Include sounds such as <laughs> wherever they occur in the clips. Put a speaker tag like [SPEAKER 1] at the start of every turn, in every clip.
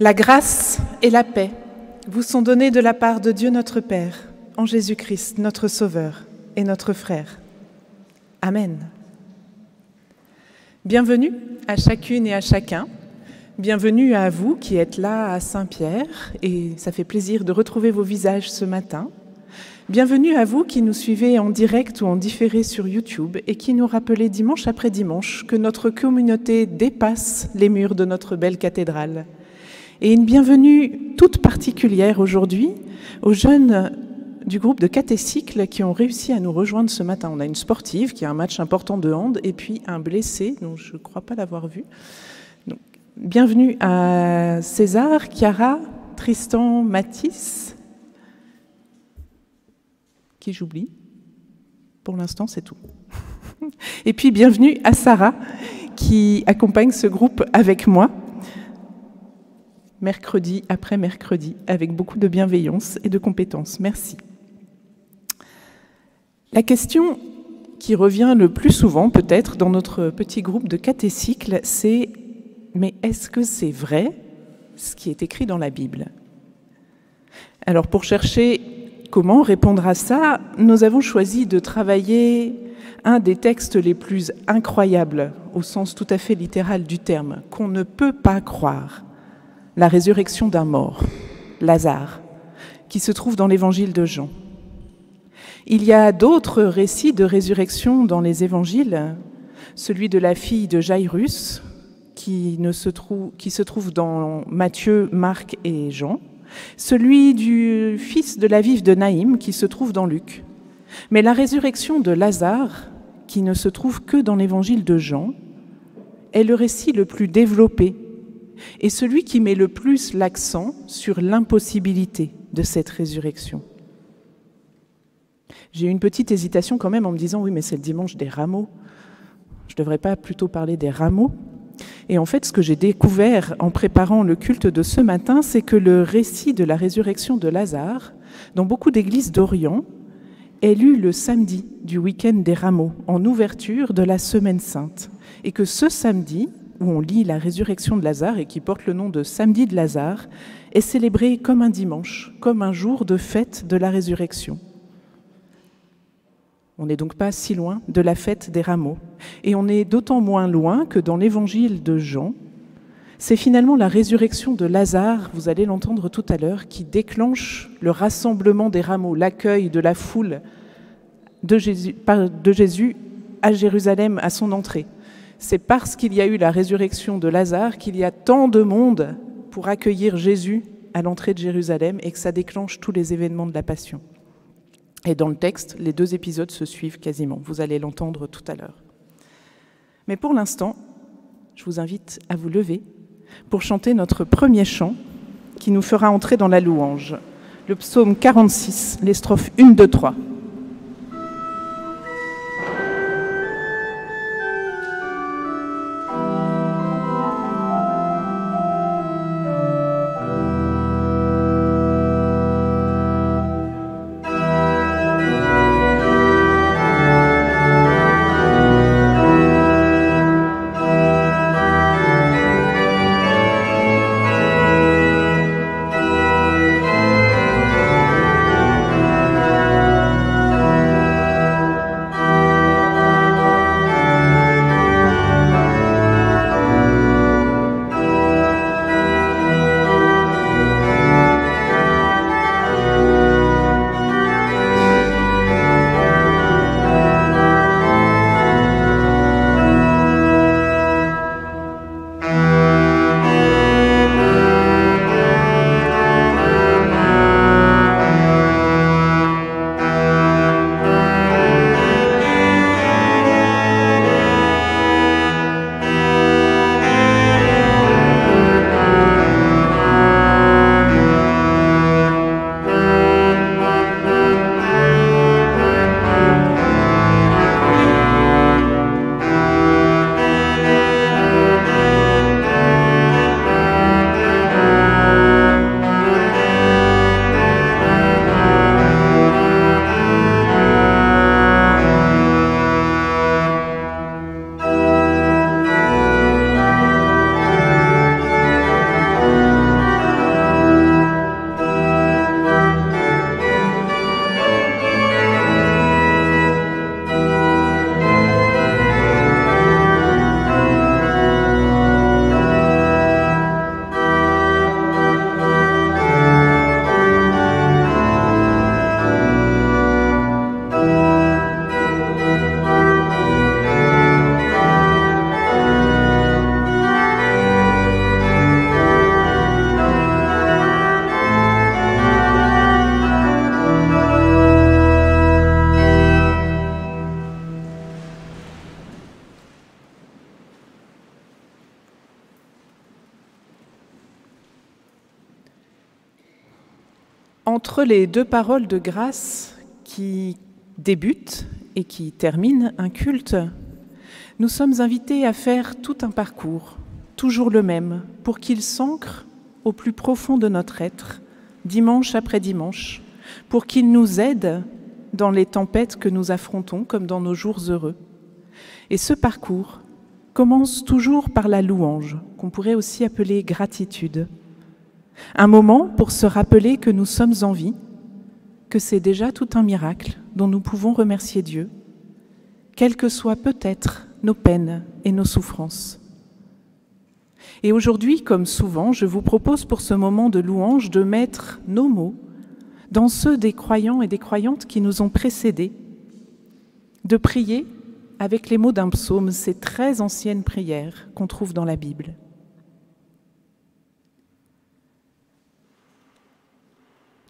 [SPEAKER 1] La grâce et la paix vous sont données de la part de Dieu notre Père, en Jésus-Christ, notre Sauveur et notre frère. Amen. Bienvenue à chacune et à chacun. Bienvenue à vous qui êtes là à Saint-Pierre et ça fait plaisir de retrouver vos visages ce matin. Bienvenue à vous qui nous suivez en direct ou en différé sur YouTube et qui nous rappelez dimanche après dimanche que notre communauté dépasse les murs de notre belle cathédrale. Et une bienvenue toute particulière aujourd'hui aux jeunes du groupe de catécycles qui ont réussi à nous rejoindre ce matin. On a une sportive qui a un match important de hand et puis un blessé, dont je ne crois pas l'avoir vu. Donc, bienvenue à César, Chiara, Tristan, Mathis. Qui j'oublie Pour l'instant, c'est tout. <laughs> Et puis bienvenue à Sarah qui accompagne ce groupe avec moi mercredi après mercredi, avec beaucoup de bienveillance et de compétence. Merci. La question qui revient le plus souvent, peut-être, dans notre petit groupe de catécycles, c'est mais est-ce que c'est vrai ce qui est écrit dans la Bible? Alors, pour chercher comment répondre à ça, nous avons choisi de travailler un des textes les plus incroyables, au sens tout à fait littéral du terme, qu'on ne peut pas croire la résurrection d'un mort, Lazare, qui se trouve dans l'évangile de Jean. Il y a d'autres récits de résurrection dans les évangiles, celui de la fille de Jairus, qui, se, trouve, qui se trouve dans Matthieu, Marc et Jean, celui du fils de la vive de Naïm, qui se trouve dans Luc. Mais la résurrection de Lazare, qui ne se trouve que dans l'évangile de Jean, est le récit le plus développé et celui qui met le plus l'accent sur l'impossibilité de cette résurrection. J'ai eu une petite hésitation quand même en me disant oui mais c'est le dimanche des rameaux. Je ne devrais pas plutôt parler des rameaux Et en fait ce que j'ai découvert en préparant le culte de ce matin, c'est que le récit de la résurrection de Lazare, dans beaucoup d'églises d'Orient, est lu le samedi du week-end des rameaux, en ouverture de la Semaine sainte. Et que ce samedi, où on lit la résurrection de Lazare et qui porte le nom de samedi de Lazare, est célébré comme un dimanche, comme un jour de fête de la résurrection. On n'est donc pas si loin de la fête des rameaux. Et on est d'autant moins loin que dans l'évangile de Jean, c'est finalement la résurrection de Lazare, vous allez l'entendre tout à l'heure, qui déclenche le rassemblement des rameaux, l'accueil de la foule de Jésus, de Jésus à Jérusalem à son entrée c'est parce qu'il y a eu la résurrection de Lazare qu'il y a tant de monde pour accueillir Jésus à l'entrée de Jérusalem et que ça déclenche tous les événements de la Passion. Et dans le texte, les deux épisodes se suivent quasiment. Vous allez l'entendre tout à l'heure. Mais pour l'instant, je vous invite à vous lever pour chanter notre premier chant qui nous fera entrer dans la louange. Le psaume 46, les strophes 1, 2, 3. Les deux paroles de grâce qui débutent et qui terminent un culte, nous sommes invités à faire tout un parcours, toujours le même, pour qu'il s'ancre au plus profond de notre être, dimanche après dimanche, pour qu'il nous aide dans les tempêtes que nous affrontons comme dans nos jours heureux. Et ce parcours commence toujours par la louange, qu'on pourrait aussi appeler gratitude. Un moment pour se rappeler que nous sommes en vie, que c'est déjà tout un miracle dont nous pouvons remercier Dieu, quelles que soient peut-être nos peines et nos souffrances. Et aujourd'hui, comme souvent, je vous propose pour ce moment de louange de mettre nos mots dans ceux des croyants et des croyantes qui nous ont précédés, de prier avec les mots d'un psaume, ces très anciennes prières qu'on trouve dans la Bible.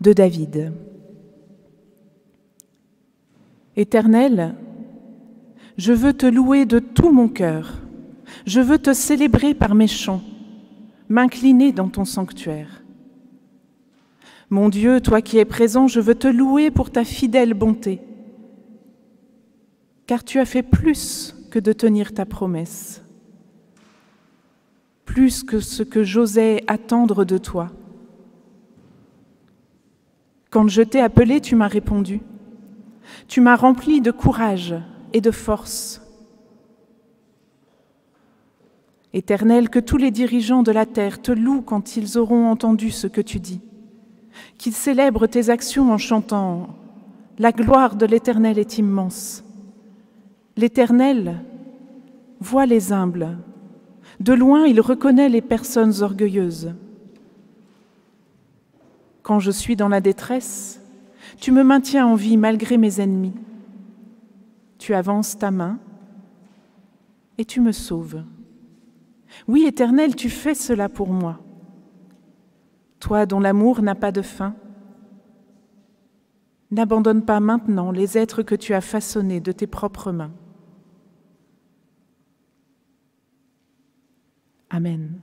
[SPEAKER 1] De David. Éternel, je veux te louer de tout mon cœur, je veux te célébrer par mes chants, m'incliner dans ton sanctuaire. Mon Dieu, toi qui es présent, je veux te louer pour ta fidèle bonté, car tu as fait plus que de tenir ta promesse, plus que ce que j'osais attendre de toi. Quand je t'ai appelé, tu m'as répondu. Tu m'as rempli de courage et de force. Éternel, que tous les dirigeants de la terre te louent quand ils auront entendu ce que tu dis, qu'ils célèbrent tes actions en chantant ⁇ La gloire de l'Éternel est immense ⁇ L'Éternel voit les humbles, de loin il reconnaît les personnes orgueilleuses. Quand je suis dans la détresse, tu me maintiens en vie malgré mes ennemis. Tu avances ta main et tu me sauves. Oui, Éternel, tu fais cela pour moi. Toi dont l'amour n'a pas de fin, n'abandonne pas maintenant les êtres que tu as façonnés de tes propres mains. Amen.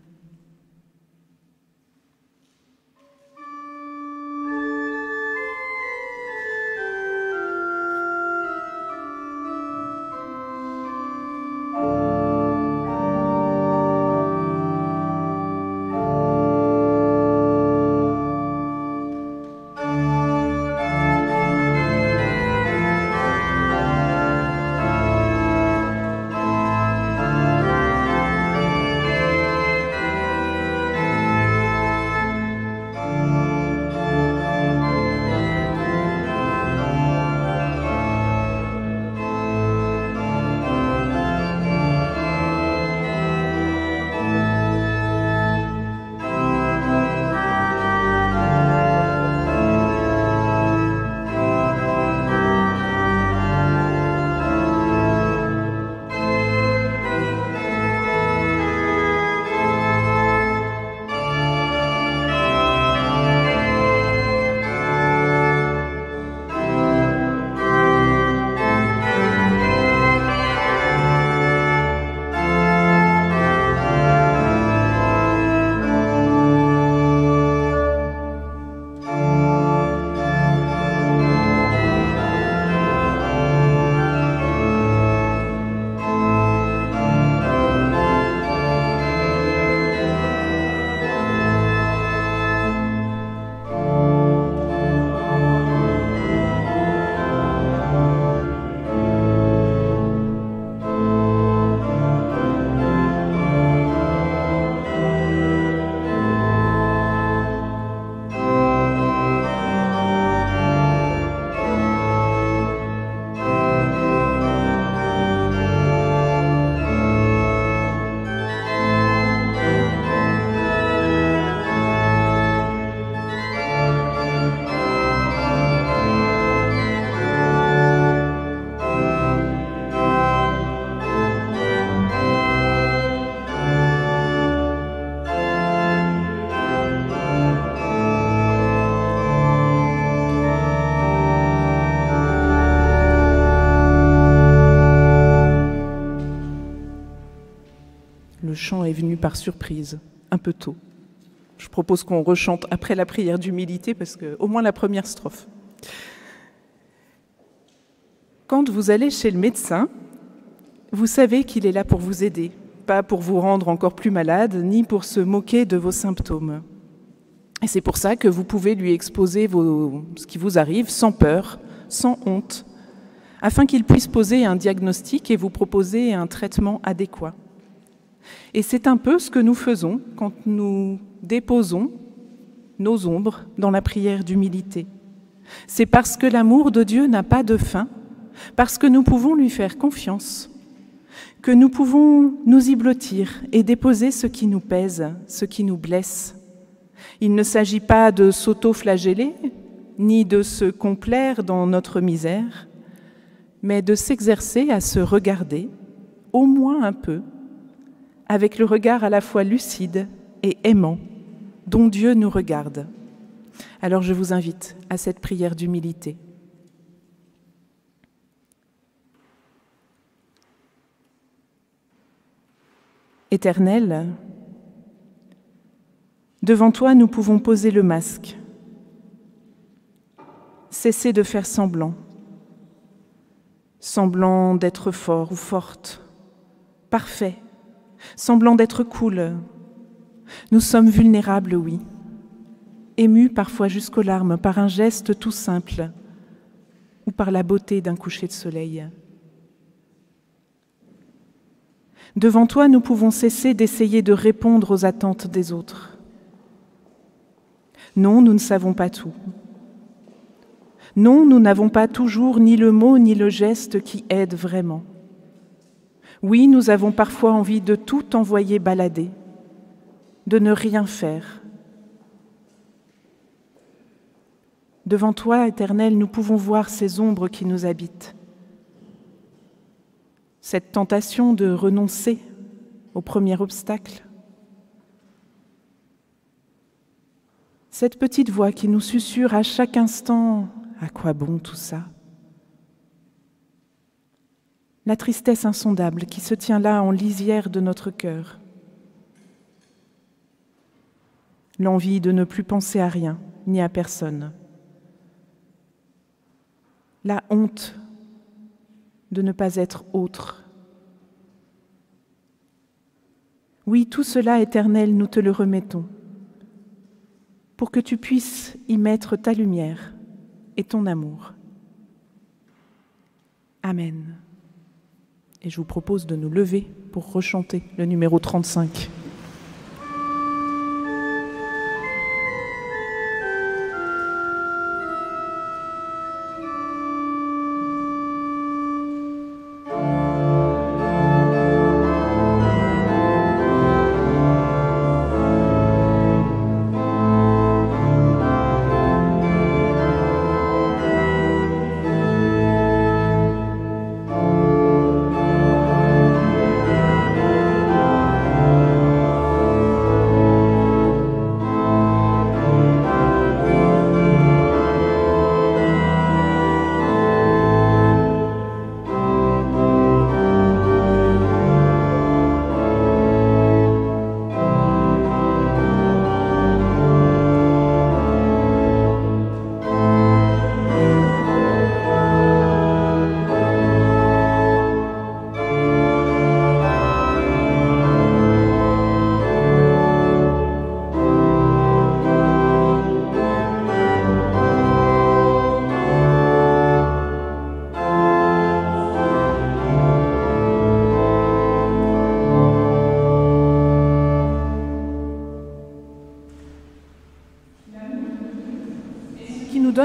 [SPEAKER 1] Surprise, un peu tôt. je propose qu'on rechante après la prière d'humilité, parce que au moins la première strophe. Quand vous allez chez le médecin, vous savez qu'il est là pour vous aider, pas pour vous rendre encore plus malade, ni pour se moquer de vos symptômes. Et c'est pour ça que vous pouvez lui exposer ce qui vous arrive sans peur, sans honte, afin qu'il puisse poser un diagnostic et vous proposer un traitement adéquat. Et c'est un peu ce que nous faisons quand nous déposons nos ombres dans la prière d'humilité. C'est parce que l'amour de Dieu n'a pas de fin parce que nous pouvons lui faire confiance, que nous pouvons nous y blottir et déposer ce qui nous pèse, ce qui nous blesse. Il ne s'agit pas de s'auto-flageller, ni de se complaire dans notre misère, mais de s'exercer à se regarder, au moins un peu, avec le regard à la fois lucide et aimant dont Dieu nous regarde. Alors je vous invite à cette prière d'humilité. Éternel, devant toi nous pouvons poser le masque, cesser de faire semblant, semblant d'être fort ou forte, parfait, semblant d'être cool. Nous sommes vulnérables, oui, émus parfois jusqu'aux larmes par un geste tout simple ou par la beauté d'un coucher de soleil. Devant toi, nous pouvons cesser d'essayer de répondre aux attentes des autres. Non, nous ne savons pas tout. Non, nous n'avons pas toujours ni le mot ni le geste qui aide vraiment. Oui, nous avons parfois envie de tout envoyer balader, de ne rien faire. Devant toi, Éternel, nous pouvons voir ces ombres qui nous habitent. Cette tentation de renoncer au premier obstacle, cette petite voix qui nous susurre à chaque instant à quoi bon tout ça? La tristesse insondable qui se tient là en lisière de notre cœur, l'envie de ne plus penser à rien ni à personne, la honte de ne pas être autre. Oui, tout cela, éternel, nous te le remettons, pour que tu puisses y mettre ta lumière et ton amour. Amen. Et je vous propose de nous lever pour rechanter le numéro 35.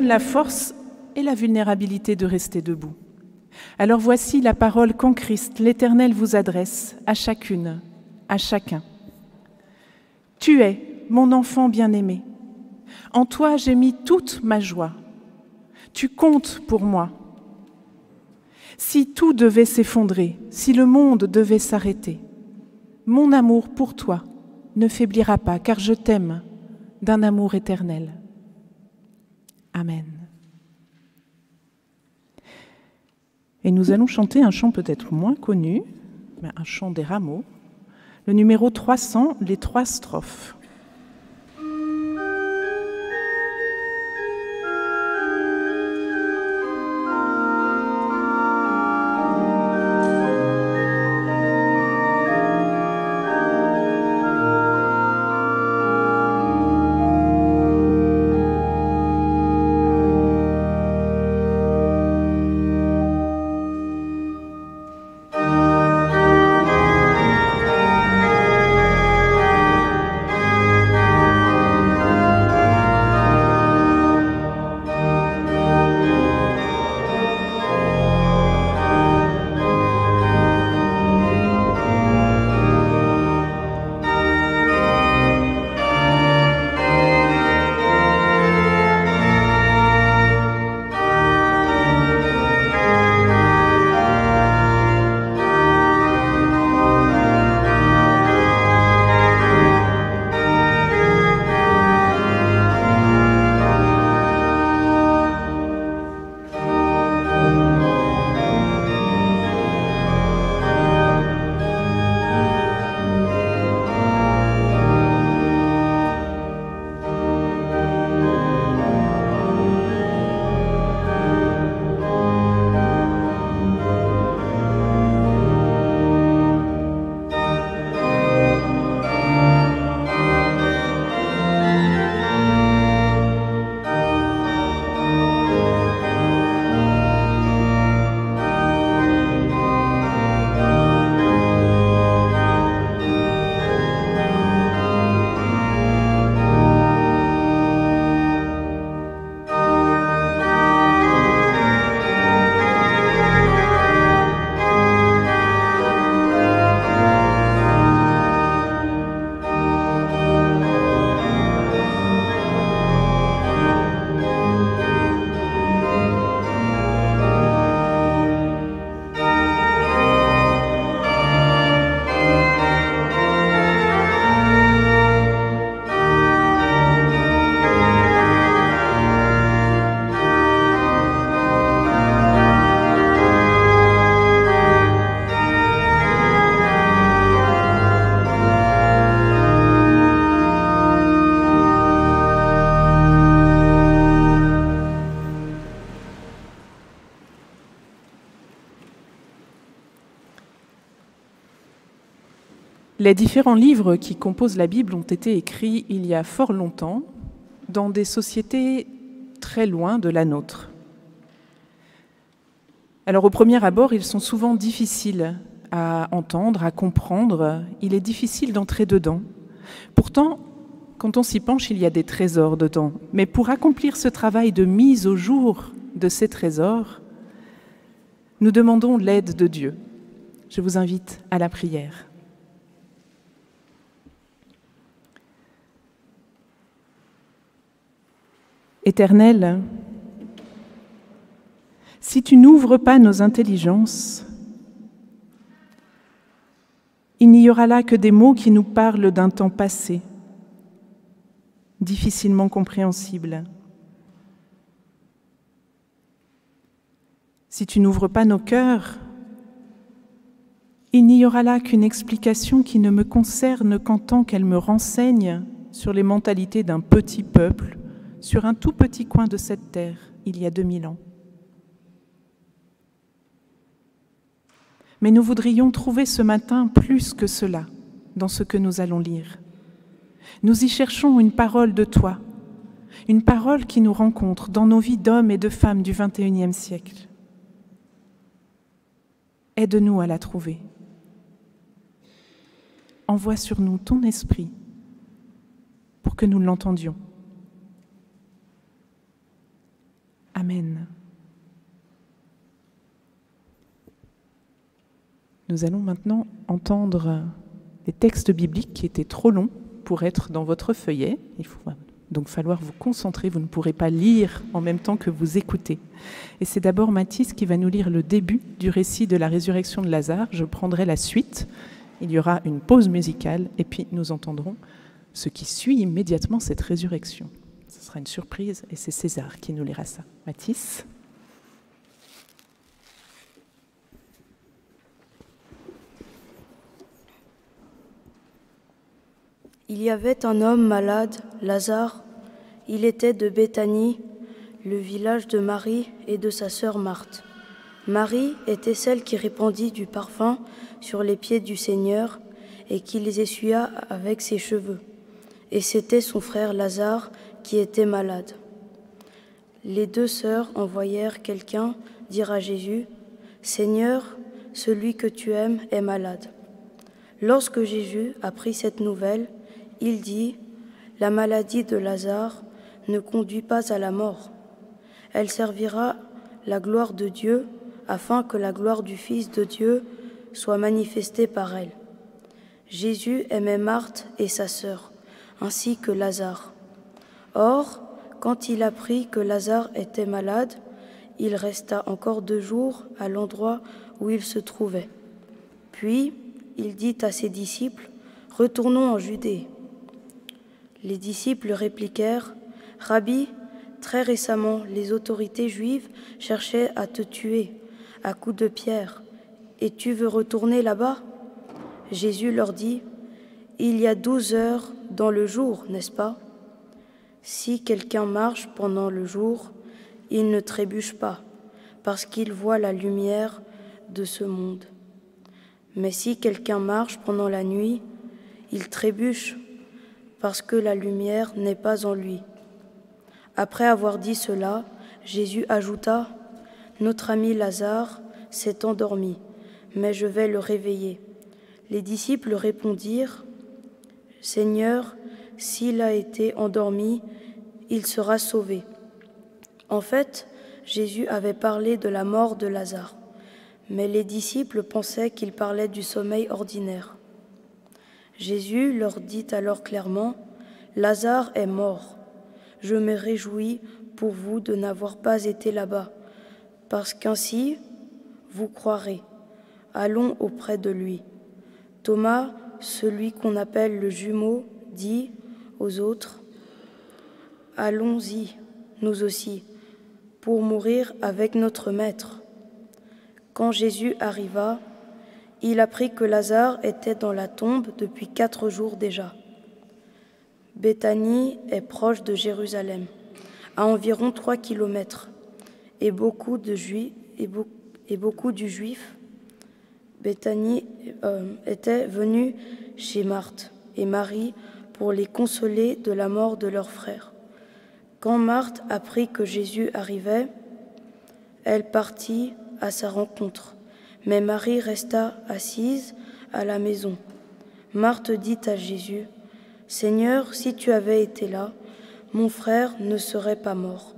[SPEAKER 1] La force et la vulnérabilité de rester debout. Alors voici la parole qu'en Christ l'Éternel vous adresse à chacune, à chacun. Tu es mon enfant bien-aimé. En toi j'ai mis toute ma joie. Tu comptes pour moi. Si tout devait s'effondrer, si le monde devait s'arrêter, mon amour pour toi ne faiblira pas, car je t'aime d'un amour éternel. Amen. Et nous allons chanter un chant peut-être moins connu, mais un chant des rameaux, le numéro 300, les trois strophes. Les différents livres qui composent la Bible ont été écrits il y a fort longtemps, dans des sociétés très loin de la nôtre. Alors au premier abord, ils sont souvent difficiles à entendre, à comprendre, il est difficile d'entrer dedans. Pourtant, quand on s'y penche, il y a des trésors dedans. Mais pour accomplir ce travail de mise au jour de ces trésors, nous demandons l'aide de Dieu. Je vous invite à la prière. Éternel, si tu n'ouvres pas nos intelligences, il n'y aura là que des mots qui nous parlent d'un temps passé, difficilement compréhensible. Si tu n'ouvres pas nos cœurs, il n'y aura là qu'une explication qui ne me concerne qu'en tant qu'elle me renseigne sur les mentalités d'un petit peuple sur un tout petit coin de cette terre il y a 2000 ans. Mais nous voudrions trouver ce matin plus que cela dans ce que nous allons lire. Nous y cherchons une parole de toi, une parole qui nous rencontre dans nos vies d'hommes et de femmes du XXIe siècle. Aide-nous à la trouver. Envoie sur nous ton esprit pour que nous l'entendions. Amen. Nous allons maintenant entendre les textes bibliques qui étaient trop longs pour être dans votre feuillet. Il donc falloir vous concentrer, vous ne pourrez pas lire en même temps que vous écoutez. Et c'est d'abord Mathis qui va nous lire le début du récit de la résurrection de Lazare. Je prendrai la suite. Il y aura une pause musicale et puis nous entendrons ce qui suit immédiatement cette résurrection sera une surprise et c'est César qui nous lira ça. Mathis
[SPEAKER 2] Il y avait un homme malade, Lazare. Il était de Béthanie, le village de Marie et de sa sœur Marthe. Marie était celle qui répandit du parfum sur les pieds du Seigneur et qui les essuya avec ses cheveux. Et c'était son frère Lazare qui était malade. Les deux sœurs envoyèrent quelqu'un dire à Jésus, Seigneur, celui que tu aimes est malade. Lorsque Jésus apprit cette nouvelle, il dit, La maladie de Lazare ne conduit pas à la mort. Elle servira la gloire de Dieu afin que la gloire du Fils de Dieu soit manifestée par elle. Jésus aimait Marthe et sa sœur, ainsi que Lazare. Or, quand il apprit que Lazare était malade, il resta encore deux jours à l'endroit où il se trouvait. Puis il dit à ses disciples, Retournons en Judée. Les disciples répliquèrent, Rabbi, très récemment les autorités juives cherchaient à te tuer à coups de pierre, et tu veux retourner là-bas? Jésus leur dit, Il y a douze heures dans le jour, n'est-ce pas? Si quelqu'un marche pendant le jour, il ne trébuche pas, parce qu'il voit la lumière de ce monde. Mais si quelqu'un marche pendant la nuit, il trébuche, parce que la lumière n'est pas en lui. Après avoir dit cela, Jésus ajouta, Notre ami Lazare s'est endormi, mais je vais le réveiller. Les disciples répondirent, Seigneur, s'il a été endormi, il sera sauvé. En fait, Jésus avait parlé de la mort de Lazare, mais les disciples pensaient qu'il parlait du sommeil ordinaire. Jésus leur dit alors clairement, Lazare est mort. Je me réjouis pour vous de n'avoir pas été là-bas, parce qu'ainsi vous croirez. Allons auprès de lui. Thomas, celui qu'on appelle le jumeau, dit aux autres, Allons-y, nous aussi, pour mourir avec notre Maître. Quand Jésus arriva, il apprit que Lazare était dans la tombe depuis quatre jours déjà. Béthanie est proche de Jérusalem, à environ trois kilomètres, et beaucoup de Juifs et, beaucoup du Juif Béthanie euh, était venue chez Marthe et Marie pour les consoler de la mort de leur frère. Quand Marthe apprit que Jésus arrivait, elle partit à sa rencontre, mais Marie resta assise à la maison. Marthe dit à Jésus, Seigneur, si tu avais été là, mon frère ne serait pas mort.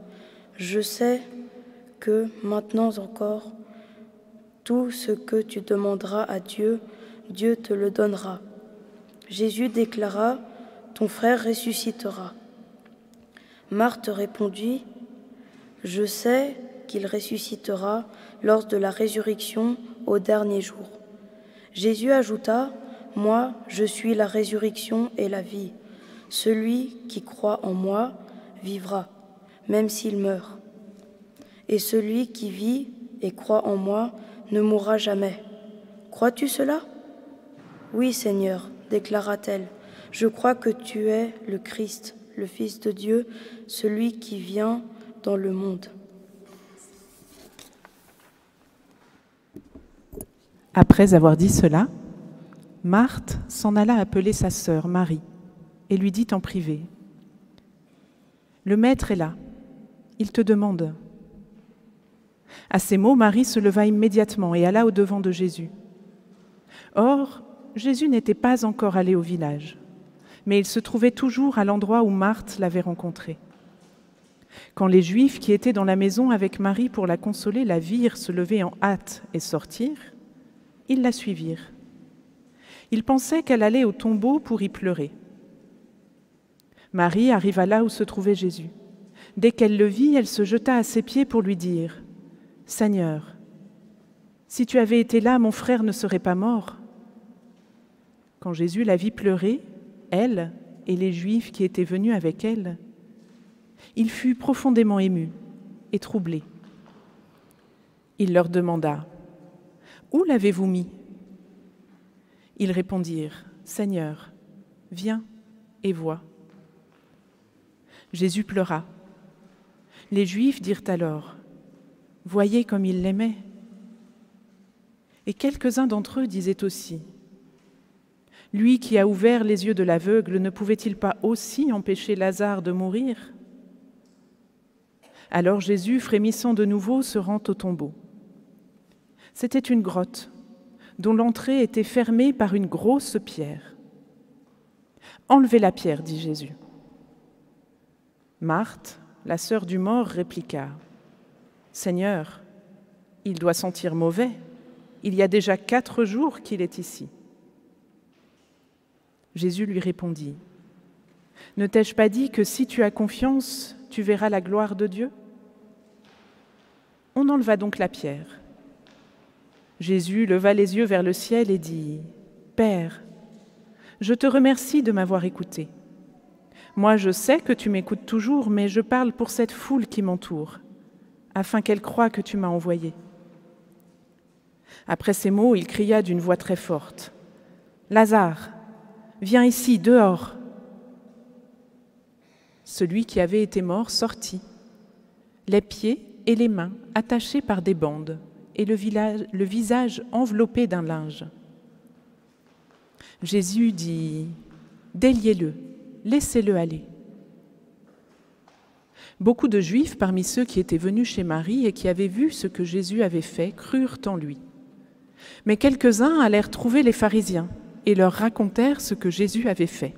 [SPEAKER 2] Je sais que maintenant encore, tout ce que tu demanderas à Dieu, Dieu te le donnera. Jésus déclara, Ton frère ressuscitera. Marthe répondit, Je sais qu'il ressuscitera lors de la résurrection au dernier jour. Jésus ajouta, Moi, je suis la résurrection et la vie. Celui qui croit en moi vivra, même s'il meurt. Et celui qui vit et croit en moi ne mourra jamais. Crois-tu cela? Oui, Seigneur, déclara-t-elle, je crois que tu es le Christ, le Fils de Dieu, celui qui vient dans le monde.
[SPEAKER 1] Après avoir dit cela, Marthe s'en alla appeler sa sœur Marie et lui dit en privé, Le Maître est là, il te demande. À ces mots, Marie se leva immédiatement et alla au-devant de Jésus. Or, Jésus n'était pas encore allé au village, mais il se trouvait toujours à l'endroit où Marthe l'avait rencontré. Quand les Juifs qui étaient dans la maison avec Marie pour la consoler la virent se lever en hâte et sortir, ils la suivirent. Ils pensaient qu'elle allait au tombeau pour y pleurer. Marie arriva là où se trouvait Jésus. Dès qu'elle le vit, elle se jeta à ses pieds pour lui dire Seigneur, si tu avais été là, mon frère ne serait pas mort. Quand Jésus la vit pleurer, elle et les Juifs qui étaient venus avec elle, il fut profondément ému et troublé. Il leur demanda, Où l'avez-vous mis? Ils répondirent, Seigneur, viens et vois. Jésus pleura. Les Juifs dirent alors, Voyez comme il l'aimait. Et quelques-uns d'entre eux disaient aussi, Lui qui a ouvert les yeux de l'aveugle, ne pouvait-il pas aussi empêcher Lazare de mourir? Alors Jésus, frémissant de nouveau, se rend au tombeau. C'était une grotte dont l'entrée était fermée par une grosse pierre. Enlevez la pierre, dit Jésus. Marthe, la sœur du mort, répliqua Seigneur, il doit sentir mauvais. Il y a déjà quatre jours qu'il est ici. Jésus lui répondit, Ne t'ai-je pas dit que si tu as confiance, tu verras la gloire de Dieu? On enleva donc la pierre. Jésus leva les yeux vers le ciel et dit, Père, je te remercie de m'avoir écouté. Moi je sais que tu m'écoutes toujours, mais je parle pour cette foule qui m'entoure afin qu'elle croie que tu m'as envoyé. Après ces mots, il cria d'une voix très forte, Lazare, viens ici, dehors. Celui qui avait été mort sortit, les pieds et les mains attachés par des bandes et le, le visage enveloppé d'un linge. Jésus dit, Déliez-le, laissez-le aller. Beaucoup de Juifs parmi ceux qui étaient venus chez Marie et qui avaient vu ce que Jésus avait fait crurent en lui. Mais quelques-uns allèrent trouver les pharisiens et leur racontèrent ce que Jésus avait fait.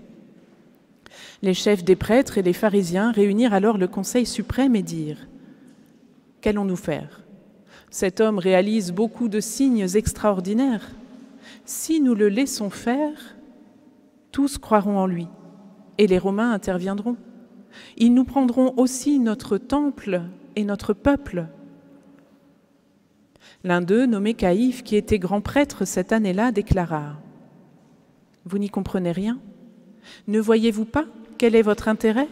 [SPEAKER 1] Les chefs des prêtres et les pharisiens réunirent alors le Conseil suprême et dirent Qu'allons-nous faire? Cet homme réalise beaucoup de signes extraordinaires. Si nous le laissons faire, tous croiront en lui et les Romains interviendront. Ils nous prendront aussi notre temple et notre peuple. L'un d'eux, nommé Caïphe, qui était grand prêtre cette année-là, déclara Vous n'y comprenez rien. Ne voyez-vous pas quel est votre intérêt?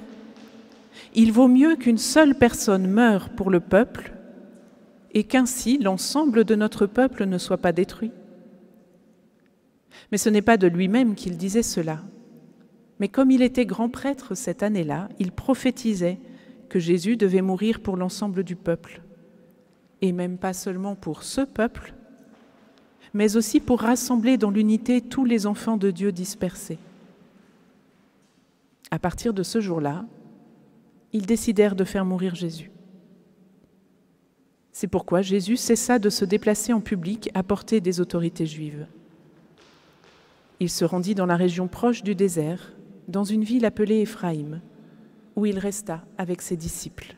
[SPEAKER 1] Il vaut mieux qu'une seule personne meure pour le peuple et qu'ainsi l'ensemble de notre peuple ne soit pas détruit. Mais ce n'est pas de lui-même qu'il disait cela, mais comme il était grand prêtre cette année-là, il prophétisait que Jésus devait mourir pour l'ensemble du peuple, et même pas seulement pour ce peuple, mais aussi pour rassembler dans l'unité tous les enfants de Dieu dispersés. À partir de ce jour-là, ils décidèrent de faire mourir Jésus. C'est pourquoi Jésus cessa de se déplacer en public à portée des autorités juives. Il se rendit dans la région proche du désert, dans une ville appelée Éphraïm, où il resta avec ses disciples.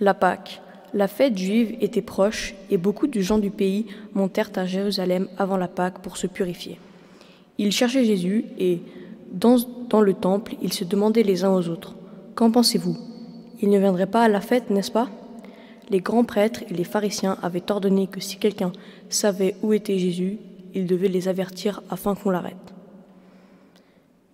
[SPEAKER 3] La Pâque. La fête juive était proche et beaucoup de gens du pays montèrent à Jérusalem avant la Pâque pour se purifier. Ils cherchaient Jésus et, dans, le temple, ils se demandaient les uns aux autres Qu'en pensez-vous? Il ne viendrait pas à la fête, n'est-ce pas? Les grands prêtres et les pharisiens avaient ordonné que si quelqu'un savait où était Jésus, il devait les avertir afin qu'on l'arrête.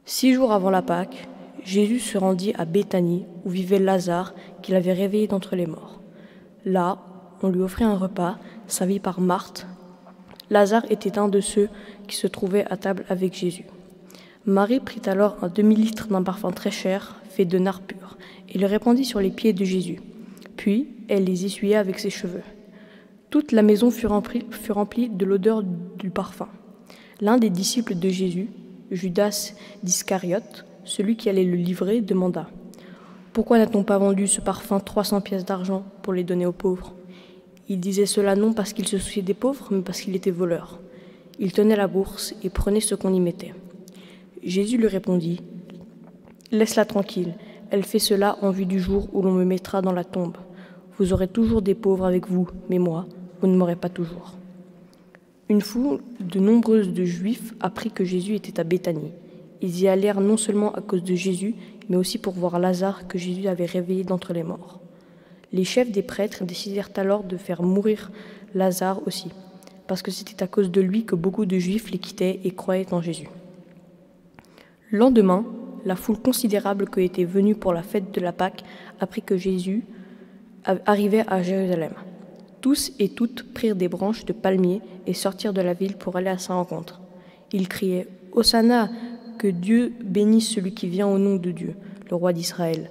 [SPEAKER 3] Six jours avant la Pâque, Jésus se rendit à Béthanie, où vivait Lazare, qu'il avait réveillé d'entre les morts. Là, on lui offrit un repas, servi par Marthe. Lazare était un de ceux qui se trouvaient à table avec Jésus. Marie prit alors un demi-litre d'un parfum très cher, fait de nard pur, et le répandit sur les pieds de Jésus. Puis, elle les essuya avec ses cheveux. Toute la maison fut remplie, fut remplie de l'odeur du parfum. L'un des disciples de Jésus, Judas d'Iscariote, celui qui allait le livrer demanda Pourquoi n'a-t-on pas vendu ce parfum 300 pièces d'argent pour les donner aux pauvres? Il disait cela non parce qu'il se souciait des pauvres, mais parce qu'il était voleur. Il tenait la bourse et prenait ce qu'on y mettait. Jésus lui répondit Laisse-la tranquille, elle fait cela en vue du jour où l'on me mettra dans la tombe. Vous aurez toujours des pauvres avec vous, mais moi, vous ne m'aurez pas toujours. Une foule de nombreuses de Juifs apprit que Jésus était à Béthanie. Ils y allèrent non seulement à cause de Jésus, mais aussi pour voir Lazare que Jésus avait réveillé d'entre les morts. Les chefs des prêtres décidèrent alors de faire mourir Lazare aussi, parce que c'était à cause de lui que beaucoup de Juifs les quittaient et croyaient en Jésus. Le lendemain, la foule considérable qui était venue pour la fête de la Pâque apprit que Jésus arrivait à Jérusalem. Tous et toutes prirent des branches de palmiers et sortirent de la ville pour aller à sa rencontre. Ils criaient Hosanna, que Dieu bénisse celui qui vient au nom de Dieu, le roi d'Israël.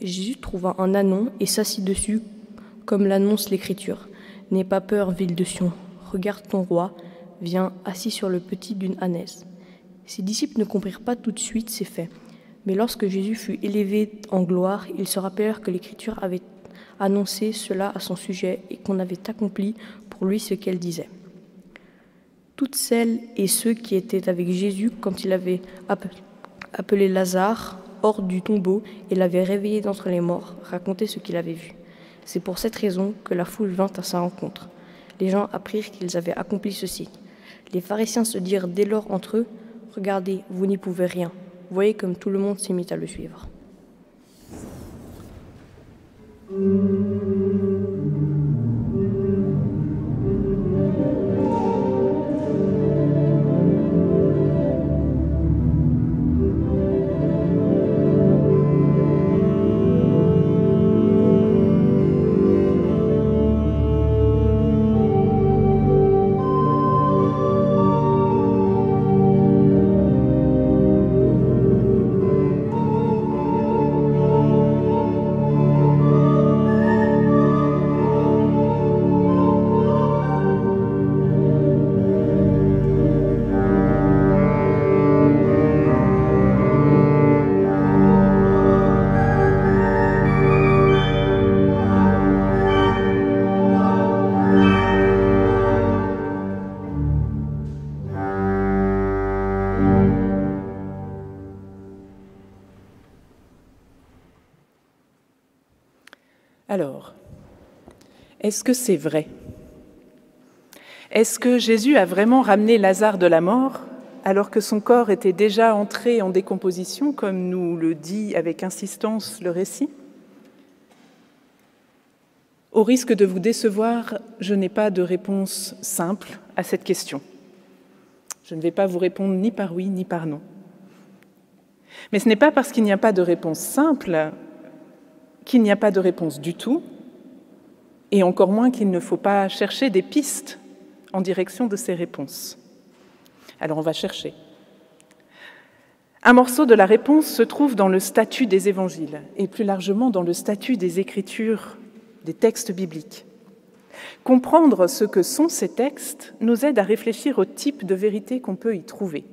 [SPEAKER 3] Jésus trouva un anon et s'assit dessus, comme l'annonce l'Écriture. N'aie pas peur, ville de Sion. Regarde ton roi, vient assis sur le petit d'une ânesse. Ses disciples ne comprirent pas tout de suite ces faits, mais lorsque Jésus fut élevé en gloire, ils se rappelèrent que l'Écriture avait annoncé cela à son sujet et qu'on avait accompli pour lui ce qu'elle disait. Toutes celles et ceux qui étaient avec Jésus quand il avait appelé Lazare hors du tombeau et l'avait réveillé d'entre les morts racontaient ce qu'il avait vu. C'est pour cette raison que la foule vint à sa rencontre. Les gens apprirent qu'ils avaient accompli ceci. Les pharisiens se dirent dès lors entre eux Regardez, vous n'y pouvez rien. Voyez comme tout le monde s'est mis à le suivre.
[SPEAKER 1] Est-ce que c'est vrai? Est-ce que Jésus a vraiment ramené Lazare de la mort alors que son corps était déjà entré en décomposition, comme nous le dit avec insistance le récit? Au risque de vous décevoir, je n'ai pas de réponse simple à cette question. Je ne vais pas vous répondre ni par oui ni par non. Mais ce n'est pas parce qu'il n'y a pas de réponse simple qu'il n'y a pas de réponse du tout, et encore moins qu'il ne faut pas chercher des pistes en direction de ces réponses. Alors on va chercher. Un morceau de la réponse se trouve dans le statut des évangiles, et plus largement dans le statut des écritures, des textes bibliques. Comprendre ce que sont ces textes nous aide à réfléchir au type de vérité qu'on peut y trouver.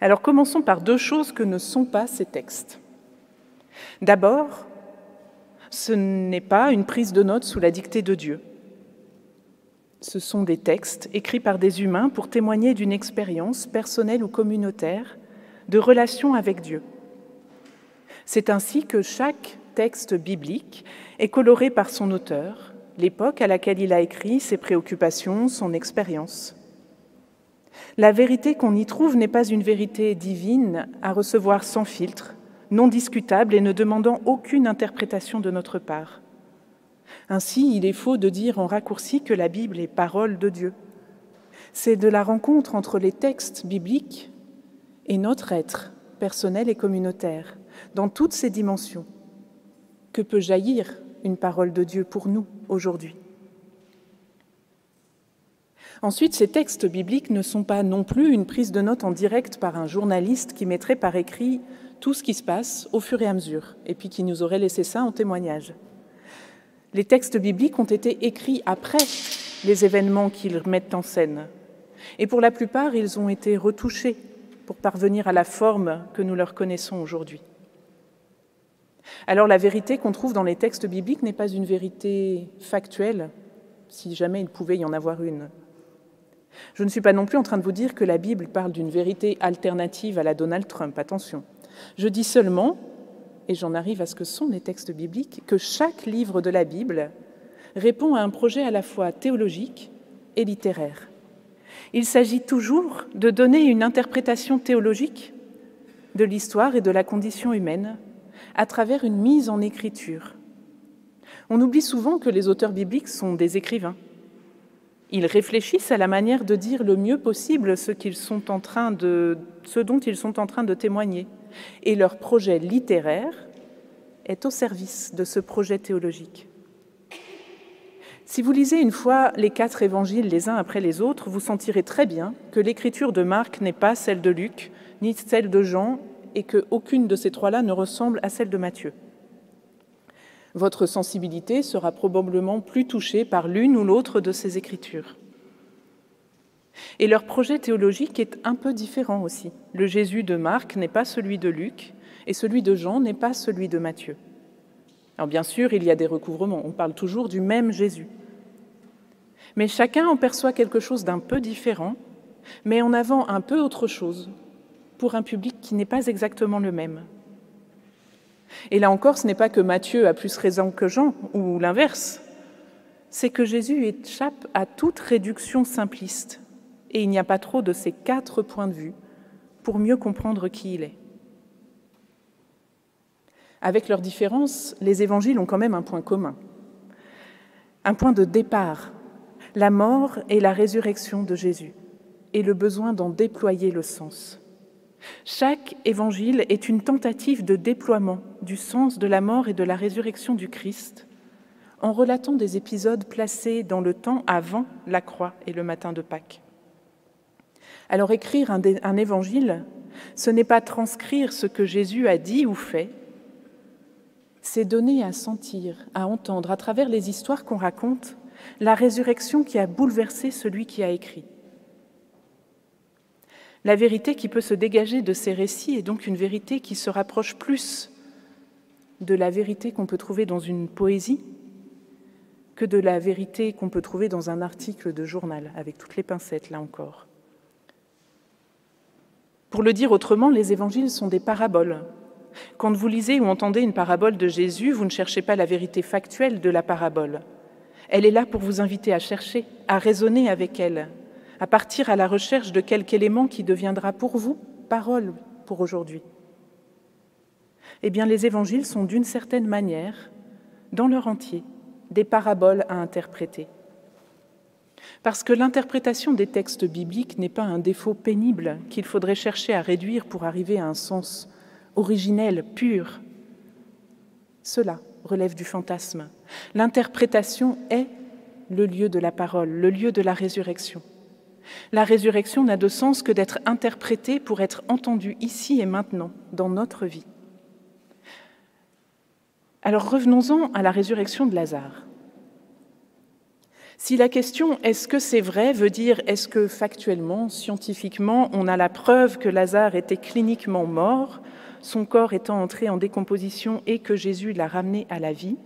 [SPEAKER 1] Alors commençons par deux choses que ne sont pas ces textes. D'abord, ce n'est pas une prise de notes sous la dictée de Dieu. Ce sont des textes écrits par des humains pour témoigner d'une expérience personnelle ou communautaire de relation avec Dieu. C'est ainsi que chaque texte biblique est coloré par son auteur, l'époque à laquelle il a écrit, ses préoccupations, son expérience. La vérité qu'on y trouve n'est pas une vérité divine à recevoir sans filtre, non discutable et ne demandant aucune interprétation de notre part. Ainsi, il est faux de dire en raccourci que la Bible est parole de Dieu. C'est de la rencontre entre les textes bibliques et notre être personnel et communautaire, dans toutes ses dimensions, que peut jaillir une parole de Dieu pour nous aujourd'hui. Ensuite, ces textes bibliques ne sont pas non plus une prise de notes en direct par un journaliste qui mettrait par écrit tout ce qui se passe au fur et à mesure, et puis qui nous aurait laissé ça en témoignage. Les textes bibliques ont été écrits après les événements qu'ils mettent en scène, et pour la plupart, ils ont été retouchés pour parvenir à la forme que nous leur connaissons aujourd'hui. Alors la vérité qu'on trouve dans les textes bibliques n'est pas une vérité factuelle, si jamais il pouvait y en avoir une. Je ne suis pas non plus en train de vous dire que la Bible parle d'une vérité alternative à la Donald Trump, attention. Je dis seulement, et j'en arrive à ce que sont les textes bibliques, que chaque livre de la Bible répond à un projet à la fois théologique et littéraire. Il s'agit toujours de donner une interprétation théologique de l'histoire et de la condition humaine à travers une mise en écriture. On oublie souvent que les auteurs bibliques sont des écrivains. Ils réfléchissent à la manière de dire le mieux possible ce, dont ils sont en train de témoigner et leur projet littéraire est au service de ce projet théologique. Si vous lisez une fois les quatre évangiles les uns après les autres, vous sentirez très bien que l'écriture de Marc n'est pas celle de Luc, ni celle de Jean, et qu'aucune de ces trois-là ne ressemble à celle de Matthieu. Votre sensibilité sera probablement plus touchée par l'une ou l'autre de ces écritures. Et leur projet théologique est un peu différent aussi. Le Jésus de Marc n'est pas celui de Luc et celui de Jean n'est pas celui de Matthieu. Alors bien sûr, il y a des recouvrements, on parle toujours du même Jésus. Mais chacun en perçoit quelque chose d'un peu différent, mais en avant un peu autre chose pour un public qui n'est pas exactement le même. Et là encore, ce n'est pas que Matthieu a plus raison que Jean, ou l'inverse, c'est que Jésus échappe à toute réduction simpliste et il n'y a pas trop de ces quatre points de vue pour mieux comprendre qui il est. Avec leurs différences, les évangiles ont quand même un point commun, un point de départ, la mort et la résurrection de Jésus, et le besoin d'en déployer le sens. Chaque évangile est une tentative de déploiement du sens de la mort et de la résurrection du Christ en relatant des épisodes placés dans le temps avant la croix et le matin de Pâques. Alors écrire un, évangile, ce n'est pas transcrire ce que Jésus a dit ou fait, c'est donner à sentir, à entendre, à travers les histoires qu'on raconte, la résurrection qui a bouleversé celui qui a écrit. La vérité qui peut se dégager de ces récits est donc une vérité qui se rapproche plus de la vérité qu'on peut trouver dans une poésie que de la vérité qu'on peut trouver dans un article de journal, avec toutes les pincettes, là encore. Pour le dire autrement, les évangiles sont des paraboles, Quand vous lisez ou entendez une parabole de Jésus, vous ne cherchez pas la vérité factuelle de la parabole. Elle est là pour vous inviter à chercher, à raisonner avec elle, à partir à la recherche de quelque élément qui deviendra pour vous parole pour aujourd'hui. Eh bien, les évangiles sont d'une certaine manière, dans leur entier, des paraboles à interpréter. Parce que l'interprétation des textes bibliques n'est pas un défaut pénible qu'il faudrait chercher à réduire pour arriver à un sens originel, pur. Cela relève du fantasme. L'interprétation est le lieu de la parole, le lieu de la résurrection. La résurrection n'a de sens que d'être interprétée pour être entendue ici et maintenant, dans notre vie. Alors revenons-en à la résurrection de Lazare. Si la question est-ce que c'est vrai veut dire est-ce que factuellement, scientifiquement, on a la preuve que Lazare était cliniquement mort, son corps étant entré en décomposition et que Jésus l'a ramené à la vie,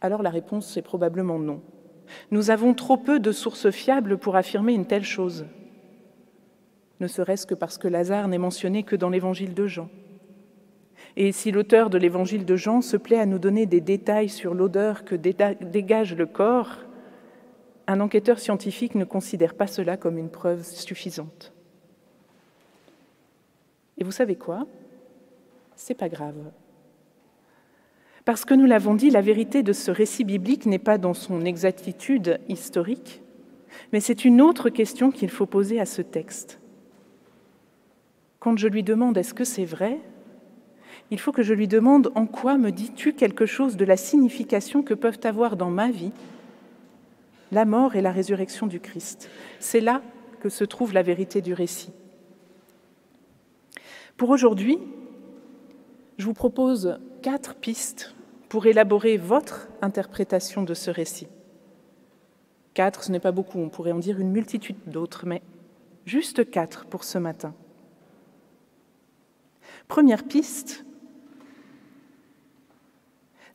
[SPEAKER 1] alors la réponse est probablement non. Nous avons trop peu de sources fiables pour affirmer une telle chose, ne serait-ce que parce que Lazare n'est mentionné que dans l'évangile de Jean. Et si l'auteur de l'évangile de Jean se plaît à nous donner des détails sur l'odeur que dégage le corps, un enquêteur scientifique ne considère pas cela comme une preuve suffisante. Et vous savez quoi? C'est pas grave. Parce que nous l'avons dit, la vérité de ce récit biblique n'est pas dans son exactitude historique, mais c'est une autre question qu'il faut poser à ce texte. Quand je lui demande est-ce que c'est vrai, il faut que je lui demande en quoi me dis-tu quelque chose de la signification que peuvent avoir dans ma vie la mort et la résurrection du Christ? C'est là que se trouve la vérité du récit. Pour aujourd'hui, je vous propose quatre pistes pour élaborer votre interprétation de ce récit. Quatre, ce n'est pas beaucoup, on pourrait en dire une multitude d'autres, mais juste quatre pour ce matin. Première piste,